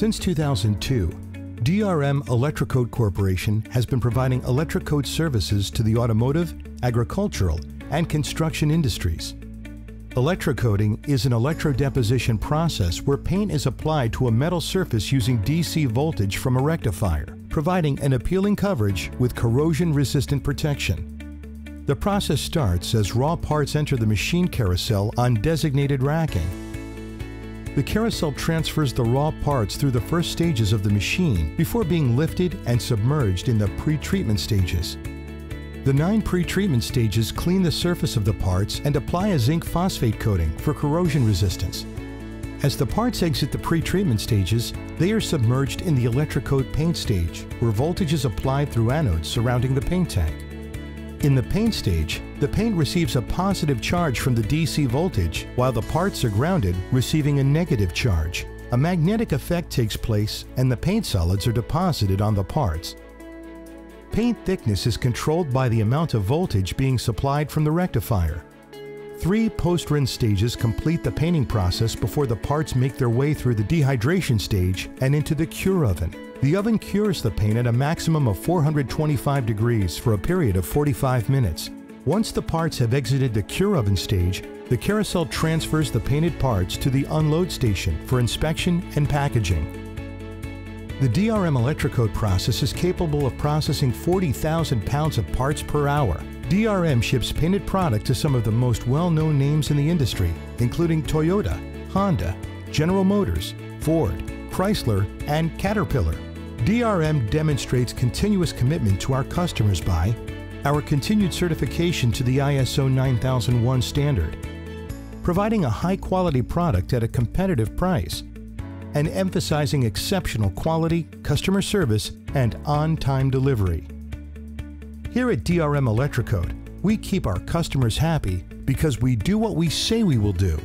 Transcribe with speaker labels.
Speaker 1: Since 2002, DRM Electrocoat Corporation has been providing electrocoat services to the automotive, agricultural, and construction industries. Electrocoating is an electrodeposition process where paint is applied to a metal surface using DC voltage from a rectifier, providing an appealing coverage with corrosion-resistant protection. The process starts as raw parts enter the machine carousel on designated racking. The carousel transfers the raw parts through the first stages of the machine before being lifted and submerged in the pre-treatment stages. The nine pre-treatment stages clean the surface of the parts and apply a zinc phosphate coating for corrosion resistance. As the parts exit the pre-treatment stages, they are submerged in the electrocoat paint stage, where voltage is applied through anodes surrounding the paint tank. In the paint stage, the paint receives a positive charge from the DC voltage, while the parts are grounded, receiving a negative charge. A magnetic effect takes place and the paint solids are deposited on the parts. Paint thickness is controlled by the amount of voltage being supplied from the rectifier. Three post-rinse stages complete the painting process before the parts make their way through the dehydration stage and into the cure oven. The oven cures the paint at a maximum of 425 degrees for a period of 45 minutes. Once the parts have exited the cure oven stage, the carousel transfers the painted parts to the unload station for inspection and packaging. The DRM electrocoat process is capable of processing 40,000 pounds of parts per hour. DRM ships painted product to some of the most well-known names in the industry, including Toyota, Honda, General Motors, Ford, Chrysler, and Caterpillar. DRM demonstrates continuous commitment to our customers by our continued certification to the ISO 9001 standard, providing a high-quality product at a competitive price, and emphasizing exceptional quality, customer service, and on-time delivery. Here at DRM Electrocoat, we keep our customers happy because we do what we say we will do.